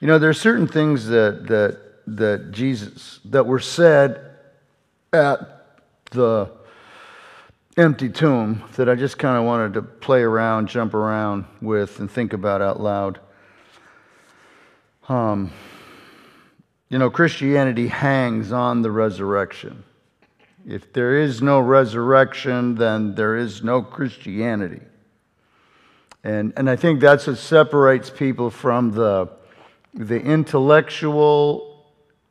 You know, there are certain things that, that, that Jesus, that were said at the empty tomb that I just kind of wanted to play around, jump around with, and think about out loud. Um, you know, Christianity hangs on the resurrection. If there is no resurrection, then there is no Christianity. And, and I think that's what separates people from the, the intellectual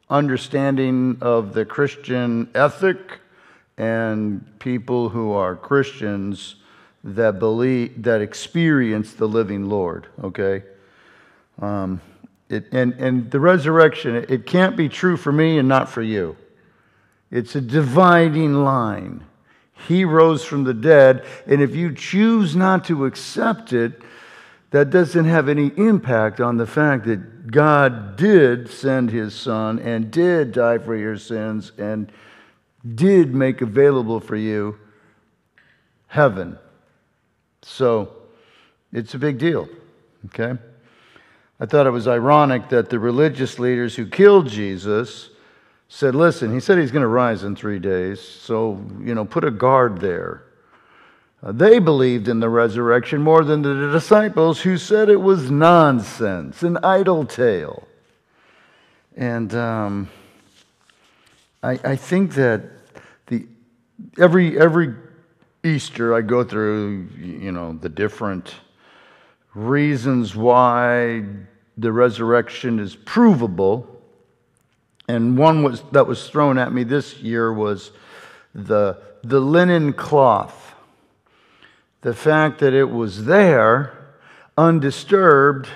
understanding of the Christian ethic and people who are Christians that believe, that experience the living Lord, okay? Um, it, and, and the resurrection, it can't be true for me and not for you. It's a dividing line. He rose from the dead, and if you choose not to accept it, that doesn't have any impact on the fact that God did send his son and did die for your sins and did make available for you heaven. So it's a big deal, okay? I thought it was ironic that the religious leaders who killed Jesus said, Listen, he said he's going to rise in three days, so, you know, put a guard there. Uh, they believed in the resurrection more than the disciples who said it was nonsense, an idle tale. And um, I, I think that the, every, every Easter I go through, you know, the different reasons why the resurrection is provable and one was, that was thrown at me this year was the, the linen cloth. The fact that it was there, undisturbed,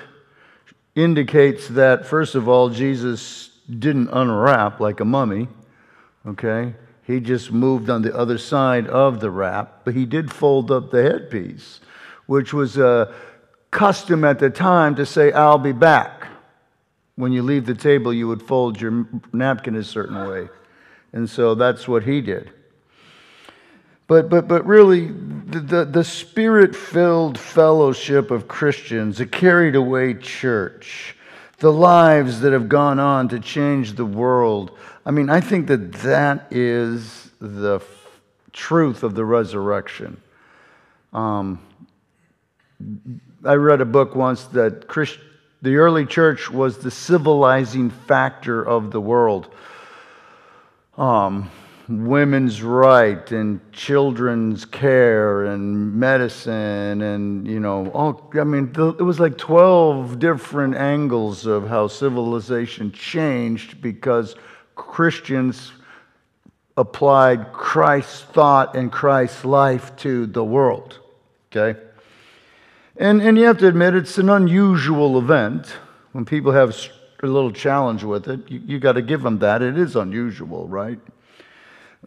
indicates that, first of all, Jesus didn't unwrap like a mummy, okay? He just moved on the other side of the wrap, but he did fold up the headpiece, which was a custom at the time to say, I'll be back. When you leave the table, you would fold your napkin a certain way. And so that's what he did. But, but, but really, the, the, spirit filled fellowship of Christians, a carried away church, the lives that have gone on to change the world. I mean, I think that that is the f- truth of the resurrection. Um, I read a book once that Christ, the early church was the civilizing factor of the world. Um, women's right and children's care and medicine and you know all i mean it was like 12 different angles of how civilization changed because christians applied christ's thought and christ's life to the world okay and, and you have to admit, it's an unusual event. When people have a little challenge with it, you, you got to give them that. It is unusual, right?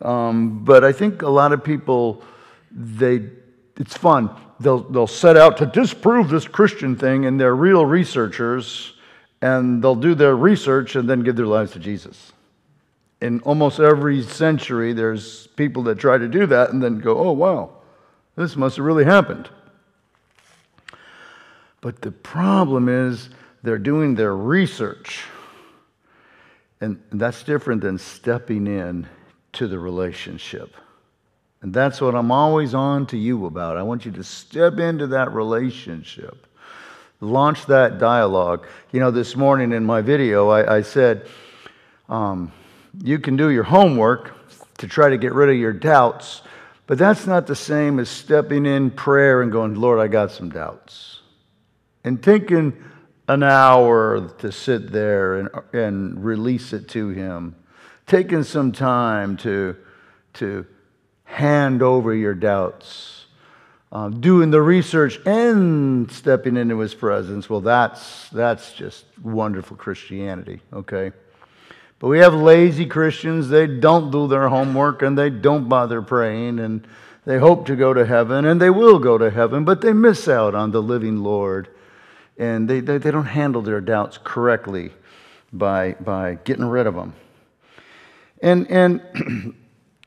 Um, but I think a lot of people, they, it's fun. They'll, they'll set out to disprove this Christian thing, and they're real researchers, and they'll do their research and then give their lives to Jesus. In almost every century, there's people that try to do that and then go, oh, wow, this must have really happened. But the problem is they're doing their research. And that's different than stepping in to the relationship. And that's what I'm always on to you about. I want you to step into that relationship, launch that dialogue. You know, this morning in my video, I, I said, um, you can do your homework to try to get rid of your doubts, but that's not the same as stepping in prayer and going, Lord, I got some doubts and taking an hour to sit there and, and release it to Him, taking some time to, to hand over your doubts, uh, doing the research and stepping into His presence, well, that's, that's just wonderful Christianity, okay? But we have lazy Christians, they don't do their homework and they don't bother praying and they hope to go to heaven and they will go to heaven, but they miss out on the living Lord and they, they, they don't handle their doubts correctly by, by getting rid of them. And, and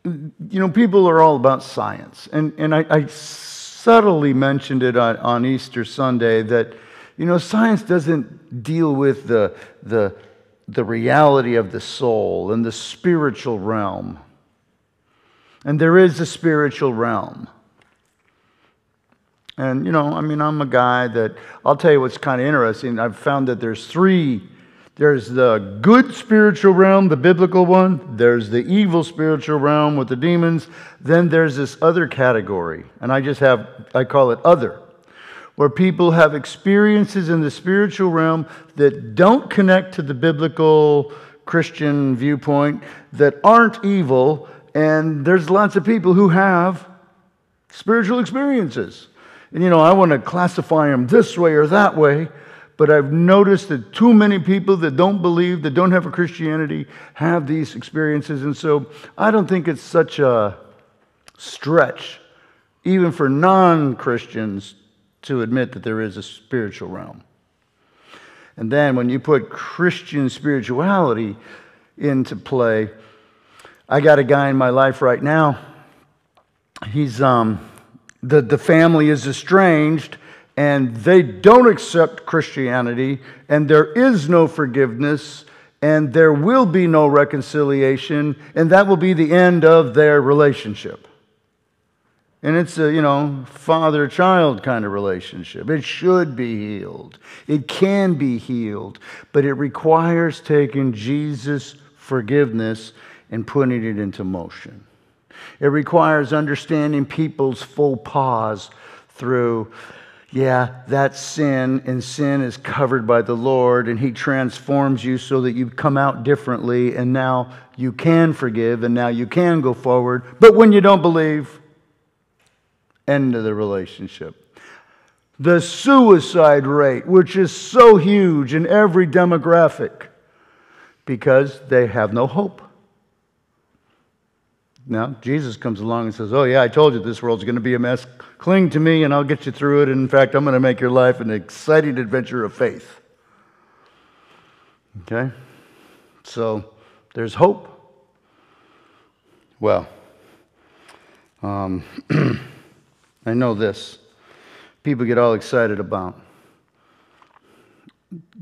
you know, people are all about science. And, and I, I subtly mentioned it on, on Easter Sunday that, You know, science doesn't deal with the, the, the reality of the soul and the spiritual realm. And there is a spiritual realm. And, you know, I mean, I'm a guy that, I'll tell you what's kind of interesting. I've found that there's three there's the good spiritual realm, the biblical one. There's the evil spiritual realm with the demons. Then there's this other category, and I just have, I call it other, where people have experiences in the spiritual realm that don't connect to the biblical Christian viewpoint, that aren't evil, and there's lots of people who have spiritual experiences. And you know, I want to classify them this way or that way. But I've noticed that too many people that don't believe, that don't have a Christianity, have these experiences. And so I don't think it's such a stretch, even for non Christians, to admit that there is a spiritual realm. And then when you put Christian spirituality into play, I got a guy in my life right now. He's um, the, the family is estranged and they don't accept Christianity, and there is no forgiveness, and there will be no reconciliation, and that will be the end of their relationship. And it's a, you know, father child kind of relationship. It should be healed. It can be healed, but it requires taking Jesus' forgiveness and putting it into motion. It requires understanding people's faux pas through yeah, that's sin, and sin is covered by the Lord, and He transforms you so that you come out differently, and now you can forgive, and now you can go forward. But when you don't believe, end of the relationship. The suicide rate, which is so huge in every demographic, because they have no hope. Now, Jesus comes along and says, Oh, yeah, I told you this world's going to be a mess. Cling to me and I'll get you through it. And in fact, I'm going to make your life an exciting adventure of faith. Okay? So there's hope. Well, um, I know this. People get all excited about,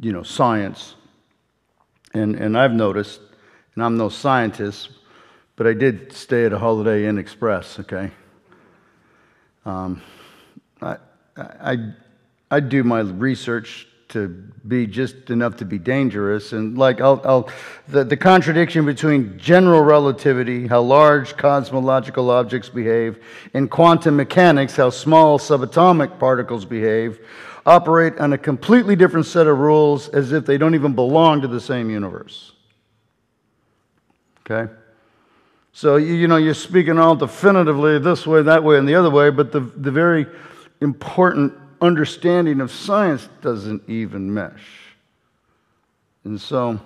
you know, science. And, and I've noticed, and I'm no scientist, but I did stay at a Holiday Inn Express, okay? Um, I, I, I do my research to be just enough to be dangerous. And like, I'll, I'll, the, the contradiction between general relativity, how large cosmological objects behave, and quantum mechanics, how small subatomic particles behave, operate on a completely different set of rules as if they don't even belong to the same universe. Okay? So, you know, you're speaking all definitively this way, that way, and the other way, but the, the very important understanding of science doesn't even mesh. And so,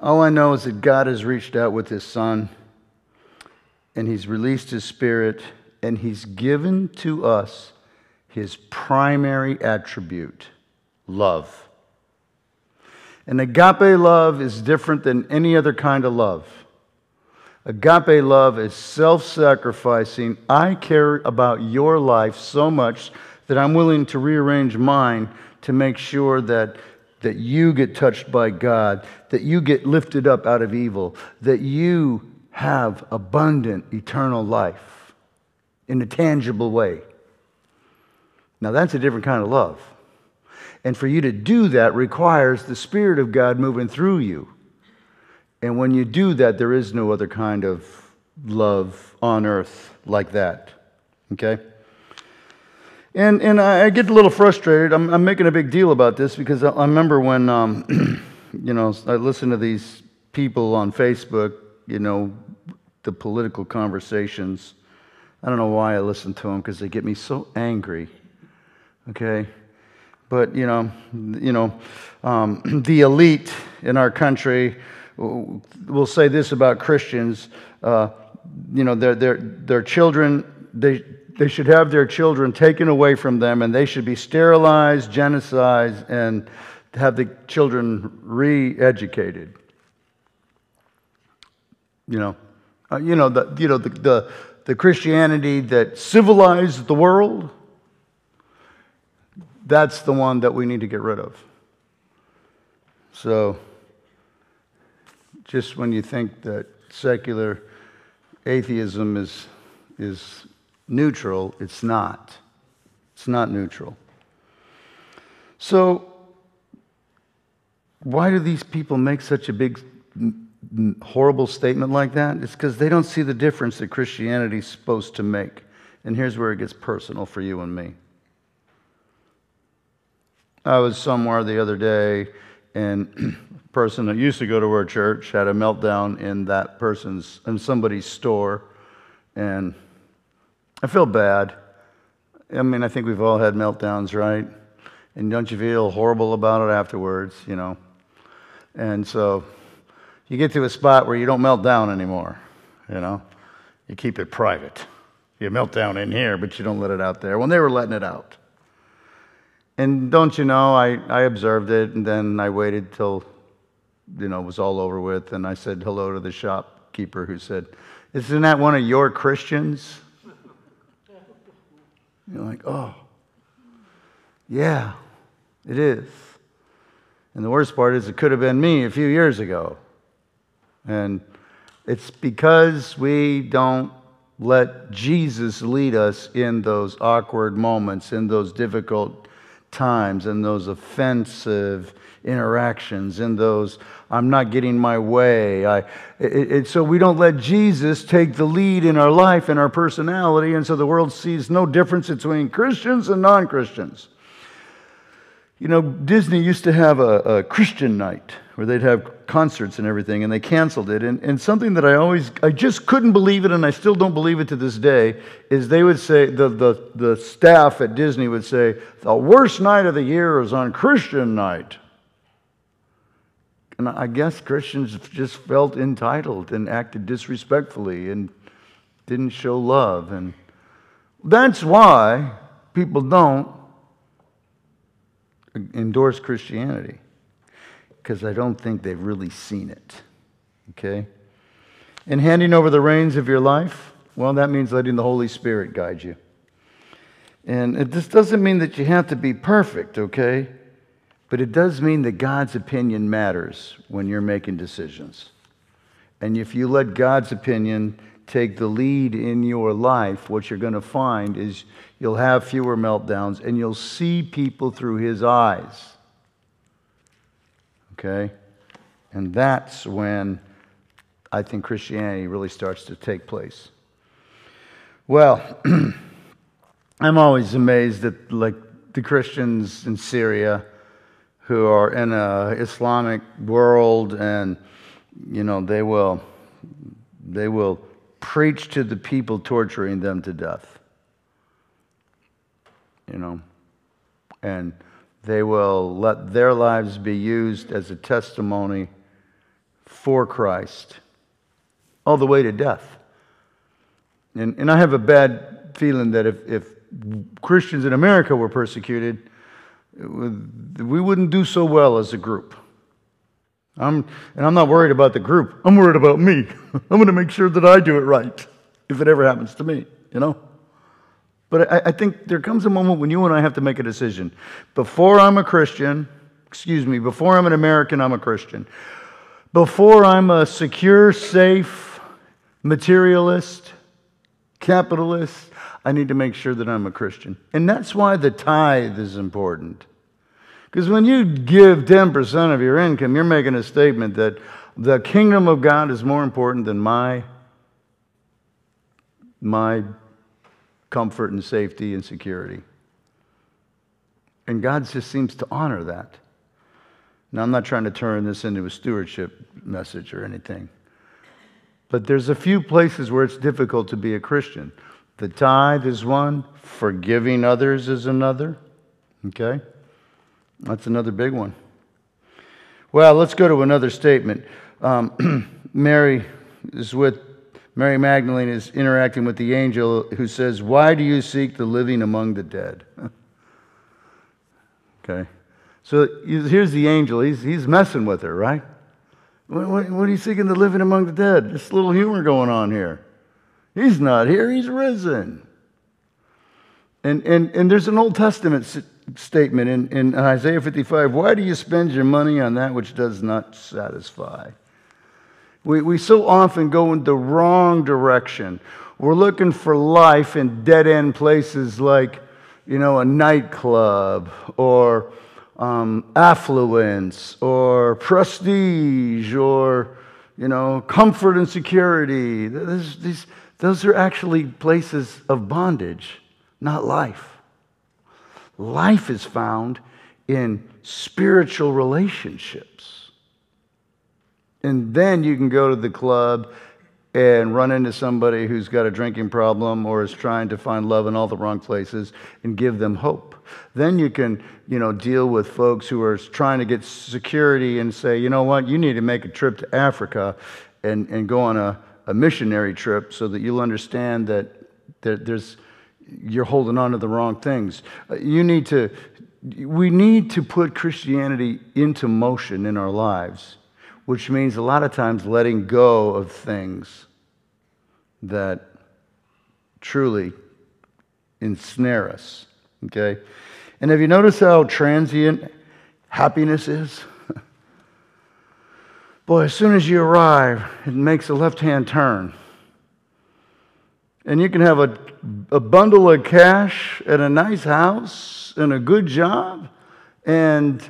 all I know is that God has reached out with His Son, and He's released His Spirit, and He's given to us His primary attribute love. And agape love is different than any other kind of love. Agape love is self sacrificing. I care about your life so much that I'm willing to rearrange mine to make sure that, that you get touched by God, that you get lifted up out of evil, that you have abundant eternal life in a tangible way. Now, that's a different kind of love. And for you to do that requires the Spirit of God moving through you. And when you do that, there is no other kind of love on earth like that. Okay? And, and I get a little frustrated. I'm, I'm making a big deal about this because I, I remember when, um, you know, I listen to these people on Facebook, you know, the political conversations. I don't know why I listen to them because they get me so angry. Okay? But, you know, you know um, the elite in our country will say this about Christians. Uh, you know, their, their, their children, they, they should have their children taken away from them and they should be sterilized, genocided, and have the children re educated. You know, uh, you know, the, you know the, the, the Christianity that civilized the world, that's the one that we need to get rid of. So, just when you think that secular atheism is, is neutral, it's not. It's not neutral. So, why do these people make such a big, horrible statement like that? It's because they don't see the difference that Christianity is supposed to make. And here's where it gets personal for you and me. I was somewhere the other day, and a person that used to go to our church had a meltdown in that person's, in somebody's store, and I feel bad. I mean, I think we've all had meltdowns, right? And don't you feel horrible about it afterwards, you know? And so you get to a spot where you don't melt down anymore, you know? You keep it private. You melt down in here, but you don't let it out there. When they were letting it out. And don't you know, I, I observed it, and then I waited till, you know, it was all over with, and I said hello to the shopkeeper who said, Isn't that one of your Christians? You're like, oh, yeah, it is. And the worst part is, it could have been me a few years ago. And it's because we don't let Jesus lead us in those awkward moments, in those difficult times, in those offensive interactions, in those I'm not getting my way. I, it, it, so we don't let Jesus take the lead in our life and our personality, and so the world sees no difference between Christians and non Christians. You know, Disney used to have a, a, Christian night where they'd have concerts and everything, and they canceled it. And, and something that I always, I just couldn't believe it, and I still don't believe it to this day, is they would say, the, the, the staff at Disney would say, the worst night of the year is on Christian night. And I guess Christians just felt entitled and acted disrespectfully and didn't show love. And that's why people don't endorse Christianity, because I don't think they've really seen it. Okay? And handing over the reins of your life, well, that means letting the Holy Spirit guide you. And this doesn't mean that you have to be perfect, okay? But it does mean that God's opinion matters when you're making decisions. And if you let God's opinion take the lead in your life, what you're going to find is you'll have fewer meltdowns and you'll see people through His eyes. Okay? And that's when I think Christianity really starts to take place. Well, I'm always amazed at like the Christians in Syria who are in a Islamic world, and you know they will they will preach to the people, torturing them to death. You know, and they will let their lives be used as a testimony for Christ all the way to death. And, and I have a bad feeling that if, if Christians in America were persecuted, we wouldn't do so well as a group. I'm, and I'm not worried about the group. I'm worried about me. I'm going to make sure that I do it right if it ever happens to me, you know? But I, I, think there comes a moment when you and I have to make a decision. Before I'm a Christian, excuse me, before I'm an American, I'm a Christian. Before I'm a secure, safe, materialist, capitalist, I need to make sure that I'm a Christian. And that's why the tithe is important. Because when you give 10% of your income, you're making a statement that the kingdom of God is more important than my, my comfort and safety and security. And God just seems to honor that. Now, I'm not trying to turn this into a stewardship message or anything. But there's a few places where it's difficult to be a Christian. The tithe is one, forgiving others is another. Okay? That's another big one. Well, let's go to another statement. Um, Mary is with, Mary Magdalene is interacting with the angel who says, Why do you seek the living among the dead? okay. So here's the angel. He's, he's messing with her, right? What, what, what are you seeking the living among the dead? This little humor going on here. He's not here, he's risen. And, and, and there's an Old Testament statement in, in Isaiah 55 Why do you spend your money on that which does not satisfy? We, we so often go in the wrong direction. We're looking for life in dead end places like, you know, a nightclub or um, affluence or prestige or, you know, comfort and security. these, those are actually places of bondage, not life. Life is found in spiritual relationships. And then you can go to the club and run into somebody who's got a drinking problem or is trying to find love in all the wrong places and give them hope. Then you can, you know, deal with folks who are trying to get security and say, you know what, you need to make a trip to Africa and, and go on a, a missionary trip so that you'll understand that there, there's you're holding on to the wrong things. Uh, you need to, we need to put Christianity into motion in our lives, which means a lot of times letting go of things that truly ensnare us. Okay? And have you noticed how transient happiness is? Boy, as soon as you arrive, it makes a left hand turn. And you can have a a bundle of cash and a nice house and a good job, and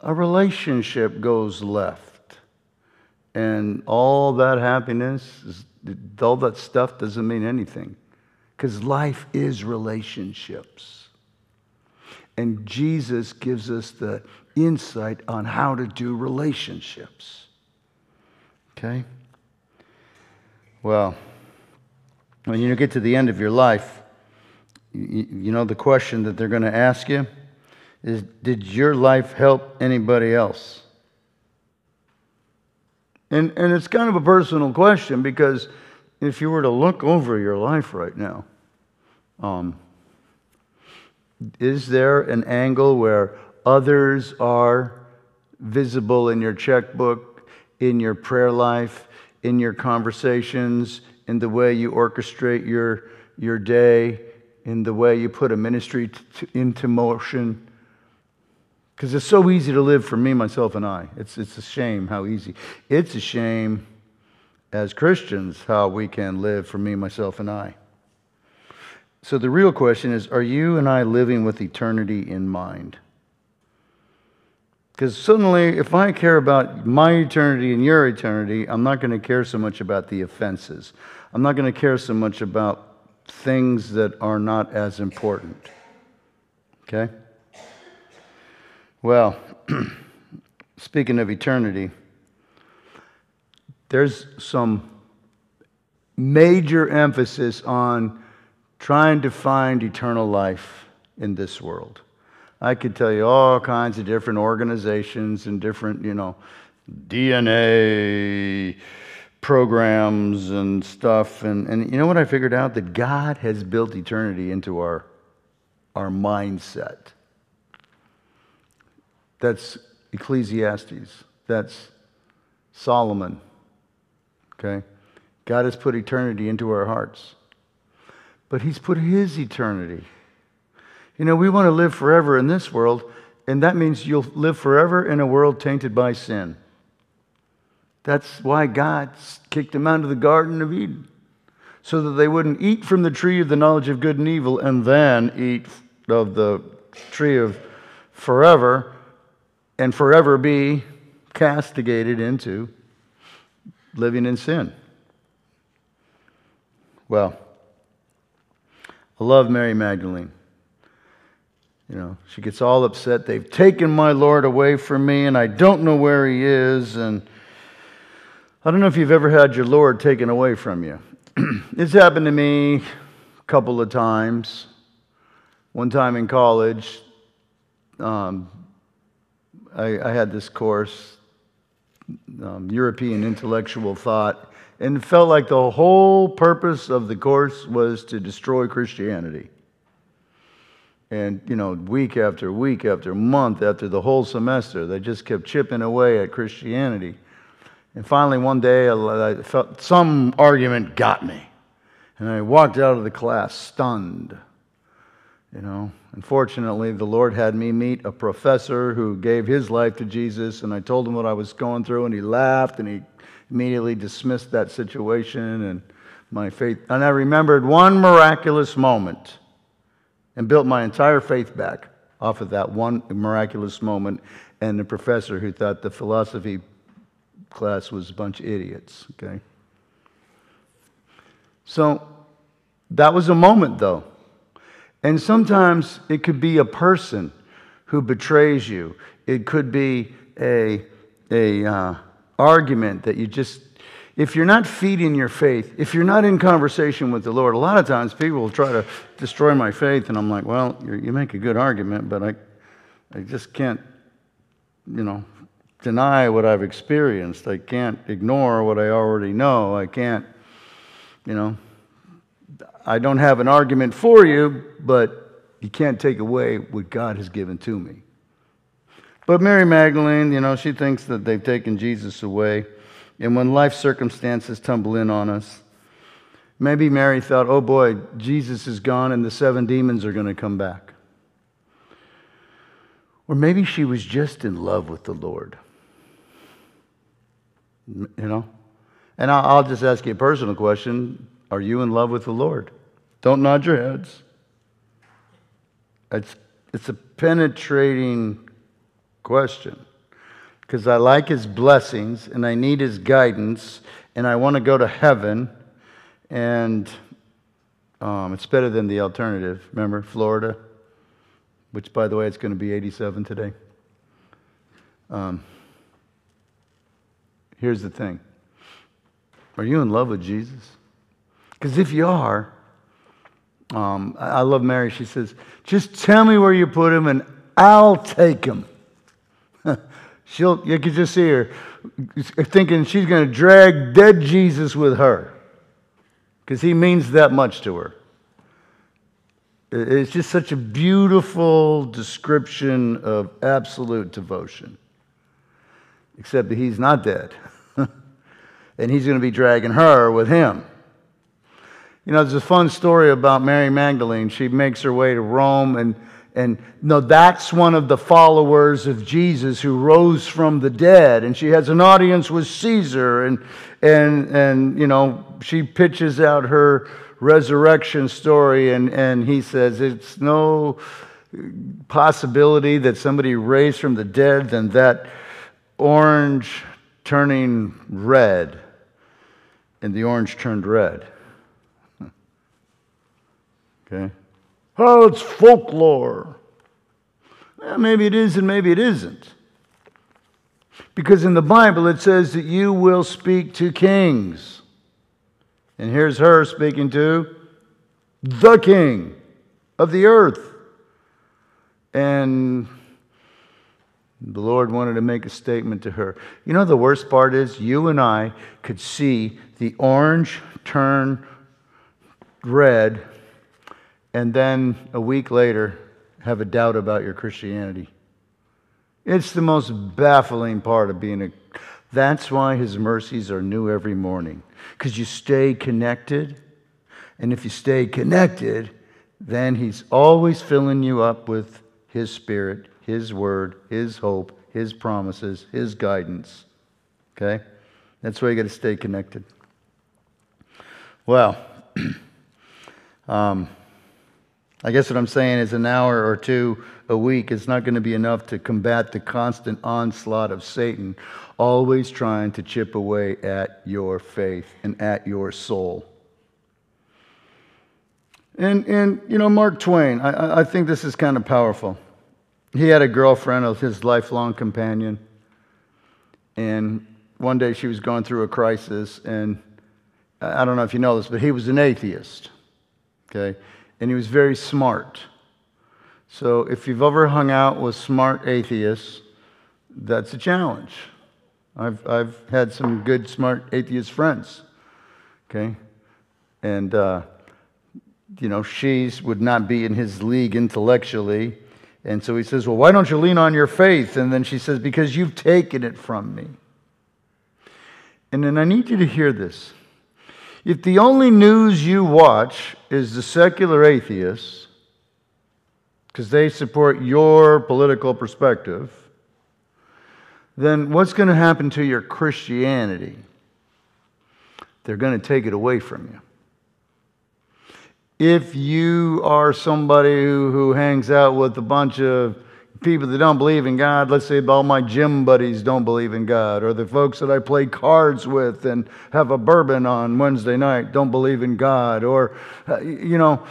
a relationship goes left. And all that happiness, all that stuff doesn't mean anything. Because life is relationships. And Jesus gives us the insight on how to do relationships. Okay? Well, when you get to the end of your life, you, know the question that they're going to ask you is Did your life help anybody else? And, and it's kind of a personal question because if you were to look over your life right now, um, is there an angle where others are visible in your checkbook, in your prayer life, in your conversations, in the way you orchestrate your, your day, in the way you put a ministry to, into motion. Because it's so easy to live for me, myself, and I. It's, it's a shame how easy. It's a shame as Christians how we can live for me, myself, and I. So the real question is are you and I living with eternity in mind? Because suddenly, if I care about my eternity and your eternity, I'm not going to care so much about the offenses. I'm not going to care so much about things that are not as important. Okay? Well, speaking of eternity, there's some major emphasis on trying to find eternal life in this world. I could tell you all kinds of different organizations and different, you know, DNA programs and stuff. And, and you know what I figured out? That God has built eternity into our, our mindset. That's Ecclesiastes. That's Solomon. Okay? God has put eternity into our hearts. But He's put His eternity. You know, we want to live forever in this world, and that means you'll live forever in a world tainted by sin. That's why God kicked them out of the Garden of Eden, so that they wouldn't eat from the tree of the knowledge of good and evil and then eat of the tree of forever and forever be castigated into living in sin. Well, I love Mary Magdalene. You know, she gets all upset. They've taken my Lord away from me, and I don't know where he is. And I don't know if you've ever had your Lord taken away from you. it's happened to me a couple of times. One time in college, um, I, I, had this course, um, European Intellectual Thought, and felt like the whole purpose of the course was to destroy Christianity. And, you know, week after week after month after the whole semester, they just kept chipping away at Christianity. And finally, one day, I felt some argument got me. And I walked out of the class stunned. You know, unfortunately, the Lord had me meet a professor who gave his life to Jesus, and I told him what I was going through, and he laughed and he immediately dismissed that situation and my faith. And I remembered one miraculous moment and built my entire faith back off of that one miraculous moment and the professor who thought the philosophy class was a bunch of idiots, okay? So that was a moment, though. And sometimes it could be a person who betrays you. It could be a, a uh, argument that you just, if you're not feeding your faith, if you're not in conversation with the Lord, a lot of times people will try to destroy my faith, and I'm like, well, you make a good argument, but I, I just can't, you know, deny what I've experienced. I can't ignore what I already know. I can't, you know, I don't have an argument for you, but you can't take away what God has given to me. But Mary Magdalene, you know, she thinks that they've taken Jesus away. And when life circumstances tumble in on us, maybe Mary thought, oh boy, Jesus is gone and the seven demons are going to come back. Or maybe she was just in love with the Lord. You know? And I'll just ask you a personal question Are you in love with the Lord? Don't nod your heads. It's, it's a penetrating question because I like his blessings and I need his guidance and I want to go to heaven and um, it's better than the alternative. Remember, Florida, which, by the way, it's going to be 87 today. Um, here's the thing Are you in love with Jesus? Because if you are, um, I love Mary. She says, Just tell me where you put him and I'll take him. She'll, you can just see her thinking she's going to drag dead Jesus with her because he means that much to her. It's just such a beautiful description of absolute devotion, except that he's not dead. and he's going to be dragging her with him. You know, there's a fun story about Mary Magdalene. She makes her way to Rome, and, and no, that's one of the followers of Jesus who rose from the dead. And she has an audience with Caesar, and, and, and you know, she pitches out her resurrection story, and, and he says, It's no possibility that somebody raised from the dead than that orange turning red. And the orange turned red. Okay? Oh, it's folklore. Well, maybe it is and maybe it isn't. Because in the Bible it says that you will speak to kings. And here's her speaking to the king of the earth. And the Lord wanted to make a statement to her. You know, the worst part is you and I could see the orange turn red and then a week later have a doubt about your Christianity. It's the most baffling part of being a. That's why his mercies are new every morning, because you stay connected. And if you stay connected, then he's always filling you up with his spirit, his word, his hope, his promises, his guidance. Okay? That's why you got to stay connected. Well, um, I guess what I'm saying is an hour or two a week is not going to be enough to combat the constant onslaught of Satan, always trying to chip away at your faith and at your soul. And, and you know, Mark Twain, I, I think this is kind of powerful. He had a girlfriend, of his lifelong companion. And one day she was going through a crisis, and I don't know if you know this, but he was an atheist. Okay? And he was very smart. So if you've ever hung out with smart atheists, that's a challenge. I've, I've had some good, smart atheist friends, okay? And, uh, you know, she would not be in his league intellectually. And so he says, Well, why don't you lean on your faith? And then she says, Because you've taken it from me. And then I need you to hear this. If the only news you watch is the secular atheists, because they support your political perspective, then what's going to happen to your Christianity? They're going to take it away from you. If you are somebody who, who hangs out with a bunch of people that don't believe in God, let's say all my gym buddies don't believe in God, or the folks that I play cards with and have a bourbon on Wednesday night don't believe in God, or, uh, you know,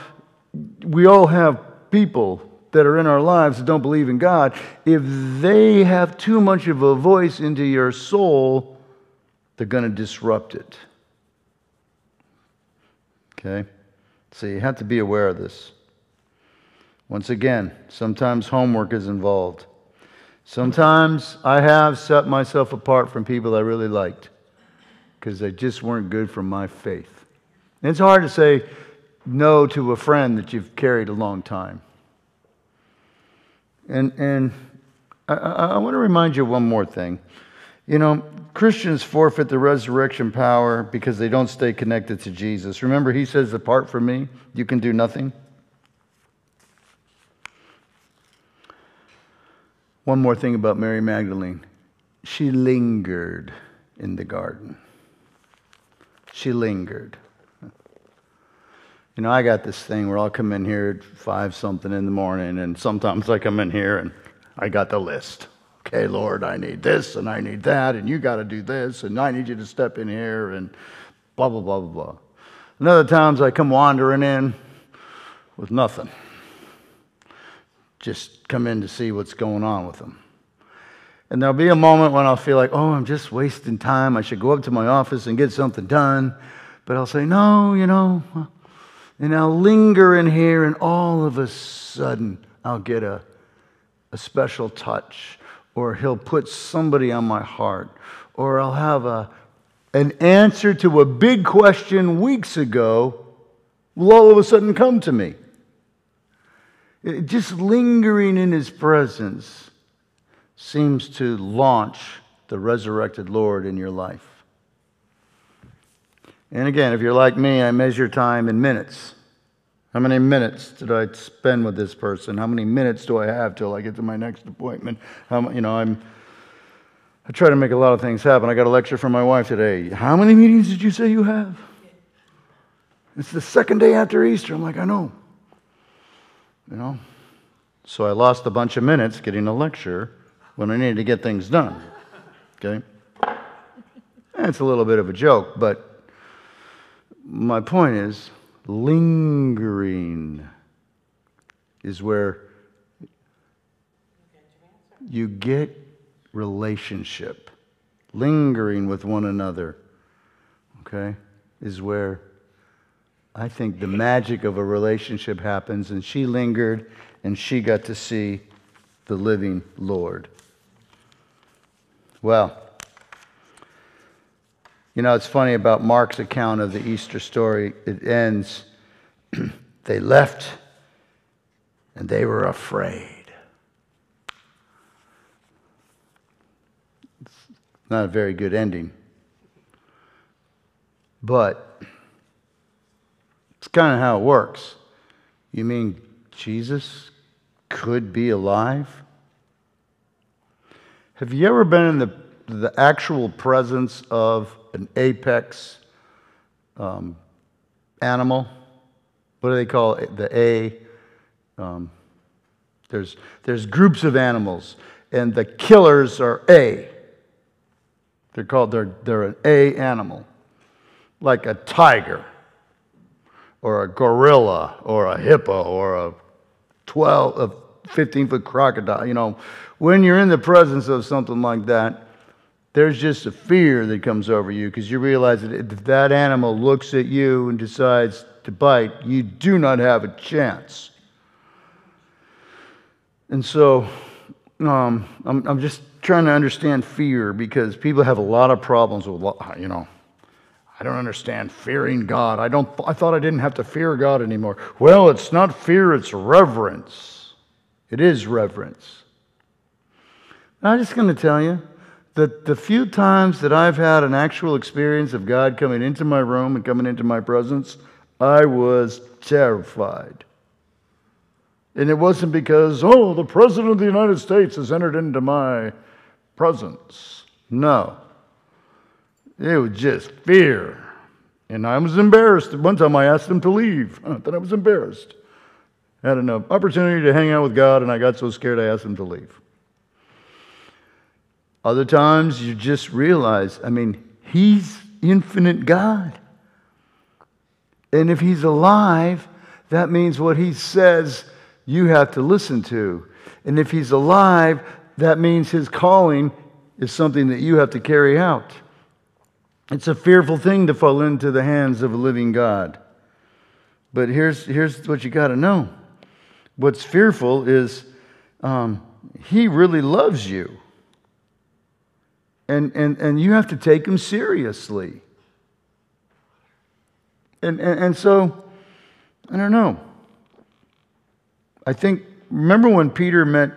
we all have people that are in our lives that don't believe in God. If they have too much of a voice into your soul, they're going to disrupt it. Okay? So you have to be aware of this. Once again, sometimes homework is involved. Sometimes I have set myself apart from people I really liked because they just weren't good for my faith. And it's hard to say no to a friend that you've carried a long time. And, and I, I want to remind you one more thing. You know, Christians forfeit the resurrection power because they don't stay connected to Jesus. Remember, he says, Apart from me, you can do nothing. One more thing about Mary Magdalene she lingered in the garden. She lingered. You know, I got this thing where I'll come in here at five something in the morning, and sometimes I come in here and I got the list okay, Lord, I need this and I need that, and you got to do this, and I need you to step in here, and blah, blah, blah, blah, blah. And other times I come wandering in with nothing. Just come in to see what's going on with them. And there'll be a moment when I'll feel like, oh, I'm just wasting time. I should go up to my office and get something done. But I'll say, no, you know. And I'll linger in here, and all of a sudden, I'll get a, a special touch or he'll put somebody on my heart, or I'll have a, an answer to a big question weeks ago will all of a sudden come to me. Just lingering in his presence seems to launch the resurrected Lord in your life. And again, if you're like me, I measure time in minutes. How many minutes did I spend with this person? How many minutes do I have till I get to my next appointment? How, you know, I'm, I try to make a lot of things happen. I got a lecture from my wife today. How many meetings did you say you have? It's the second day after Easter. I'm like, I know. You know? So I lost a bunch of minutes getting a lecture when I needed to get things done. Okay? It's a little bit of a joke, but my point is lingering is where you get relationship. Lingering with one another, okay, is where I think the magic of a relationship happens. And she lingered and she got to see the living Lord. Well, you know, it's funny about Mark's account of the Easter story. It ends, they left and they were afraid. It's not a very good ending. But it's kind of how it works. You mean Jesus could be alive? Have you ever been in the, the actual presence of an apex um, animal. What do they call it? The A? Um, there's, there's groups of animals, and the killers are A. They're called, they're, they're an A animal, like a tiger, or a gorilla, or a hippo, or a 12, a 15 foot crocodile. You know, when you're in the presence of something like that, there's just a fear that comes over you because you realize that if that animal looks at you and decides to bite, you do not have a chance. And so um, I'm, I'm just trying to understand fear because people have a lot of problems with, you know, I don't understand fearing God. I, don't, I thought I didn't have to fear God anymore. Well, it's not fear, it's reverence. It is reverence. I'm just going to tell you that the few times that I've had an actual experience of God coming into my room and coming into my presence, I was terrified. And it wasn't because, oh, the President of the United States has entered into my presence. No. It was just fear. And I was embarrassed. One time I asked him to leave. Then I was embarrassed. I had an opportunity to hang out with God, and I got so scared I asked him to leave. Other times you just realize, I mean, He's infinite God. And if He's alive, that means what He says you have to listen to. And if He's alive, that means His calling is something that you have to carry out. It's a fearful thing to fall into the hands of a living God. But here's, here's what you got to know what's fearful is um, He really loves you. And, and, and you have to take him seriously. And, and, and so, I don't know. I think, remember when Peter met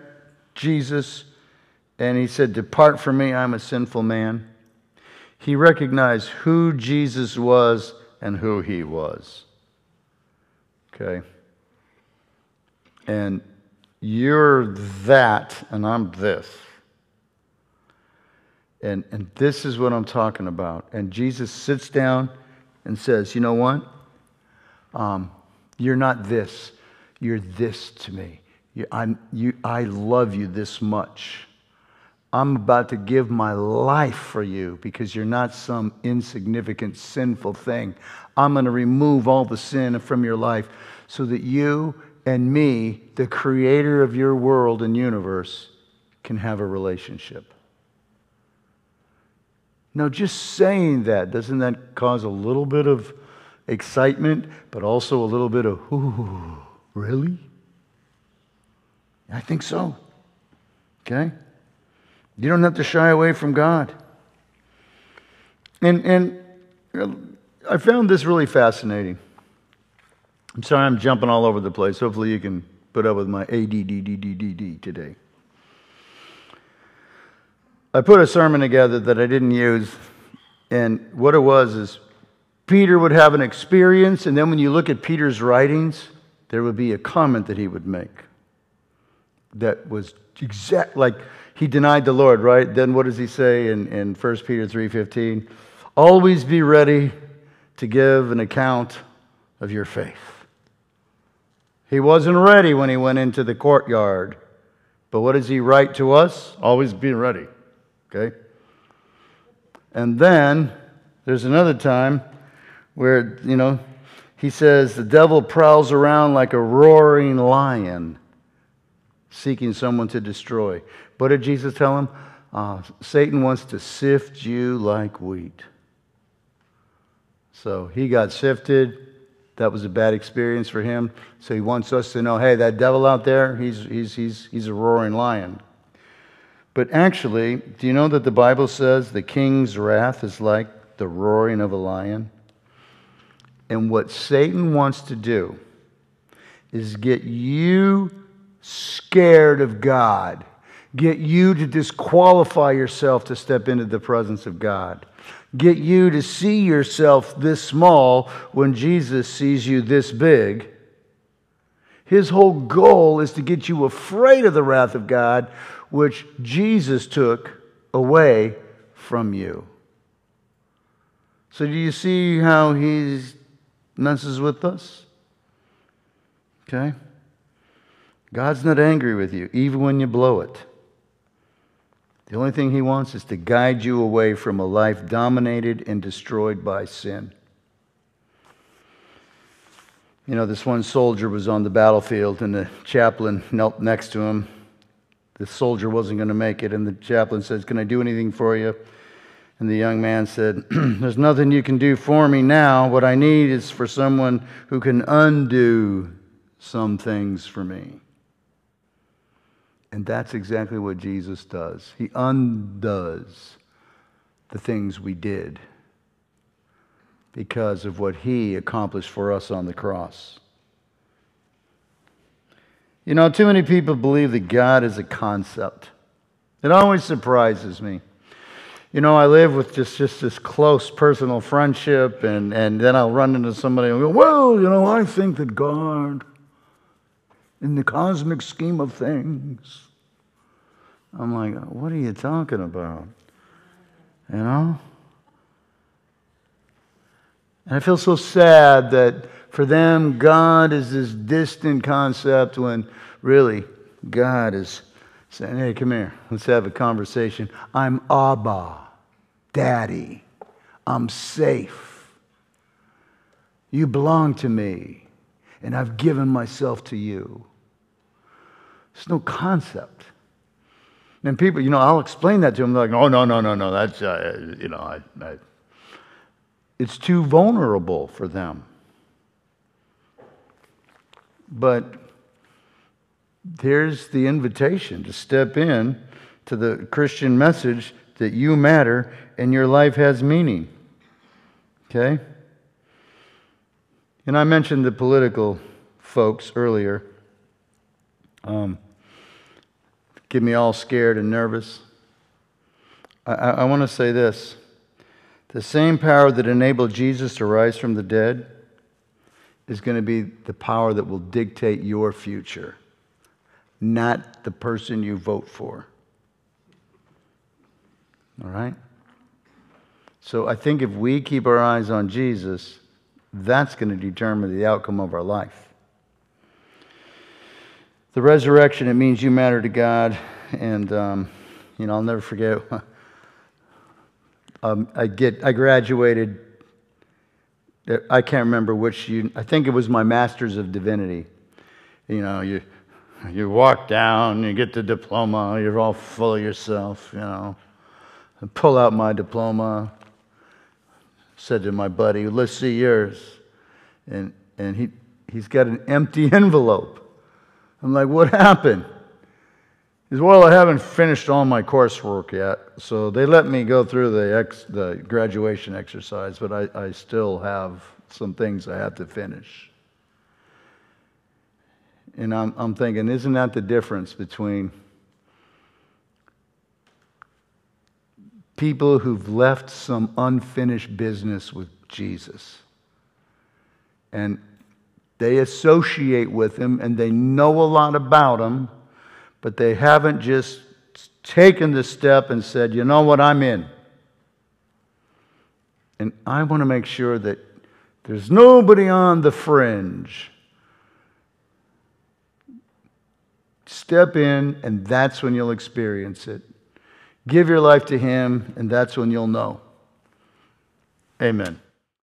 Jesus and he said, Depart from me, I'm a sinful man? He recognized who Jesus was and who he was. Okay? And you're that, and I'm this. And, and this is what I'm talking about. And Jesus sits down and says, You know what? Um, you're not this. You're this to me. You, I'm, you, I love you this much. I'm about to give my life for you because you're not some insignificant, sinful thing. I'm going to remove all the sin from your life so that you and me, the creator of your world and universe, can have a relationship. Now, just saying that, doesn't that cause a little bit of excitement, but also a little bit of, ooh, really? I think so. Okay? You don't have to shy away from God. And, and I found this really fascinating. I'm sorry I'm jumping all over the place. Hopefully, you can put up with my ADDDDD today. I put a sermon together that I didn't use, and what it was is Peter would have an experience, and then when you look at Peter's writings, there would be a comment that he would make that was exact like he denied the Lord, right? Then what does he say in, in 1 Peter 3:15? Always be ready to give an account of your faith. He wasn't ready when he went into the courtyard. But what does he write to us? Always be ready. Okay? And then there's another time where, you know, he says, the devil prowls around like a roaring lion seeking someone to destroy. What did Jesus tell him? Uh, Satan wants to sift you like wheat. So he got sifted. That was a bad experience for him. So he wants us to know hey, that devil out there, he's, he's, he's, he's a roaring lion. But actually, do you know that the Bible says the king's wrath is like the roaring of a lion? And what Satan wants to do is get you scared of God, get you to disqualify yourself to step into the presence of God, get you to see yourself this small when Jesus sees you this big. His whole goal is to get you afraid of the wrath of God which Jesus took away from you. So, do you see how he messes with us? Okay? God's not angry with you, even when you blow it. The only thing he wants is to guide you away from a life dominated and destroyed by sin. You know, this one soldier was on the battlefield, and the chaplain knelt next to him the soldier wasn't going to make it. And the chaplain says, Can I do anything for you? And the young man said, There's nothing you can do for me now. What I need is for someone who can undo some things for me. And that's exactly what Jesus does. He undoes the things we did because of what he accomplished for us on the cross. You know, too many people believe that God is a concept. It always surprises me. You know, I live with just, just this close personal friendship, and, and then I'll run into somebody and go, Well, you know, I think that God. In the cosmic scheme of things. I'm like, what are you talking about? You know? And I feel so sad that for them, God is this distant concept when really God is saying, hey, come here, let's have a conversation. I'm Abba, Daddy. I'm safe. You belong to me, and I've given myself to you. It's no concept. And people, you know, I'll explain that to them. They're like, oh, no, no, no, no, that's, uh, you know, I, I. it's too vulnerable for them. But here's the invitation to step in to the Christian message that you matter and your life has meaning. Okay? And I mentioned the political folks earlier. Um, get me all scared and nervous. I, I, I want to say this the same power that enabled Jesus to rise from the dead is going to be the power that will dictate your future, not the person you vote for. All right? So I think if we keep our eyes on Jesus, that's going to determine the outcome of our life. The resurrection, it means you matter to God. And, um, you know, I'll never forget. um, I, get, I graduated I can't remember which I think it was my Master's of Divinity. You know, you, you walk down, you get the diploma, you're all full of yourself, you know. I pull out my diploma, said to my buddy, let's see yours. And, and he, he's got an empty envelope. I'm like, what happened? Is well, I haven't finished all my coursework yet, so they let me go through the, ex, the graduation exercise, but I, I still have some things I have to finish. And I'm, I'm thinking, isn't that the difference between people who've left some unfinished business with Jesus and they associate with him and they know a lot about him? but they haven't just taken the step and said, you know what, I'm in. And I want to make sure that there's nobody on the fringe. Step in, and that's when you'll experience it. Give your life to Him, and that's when you'll know. Amen.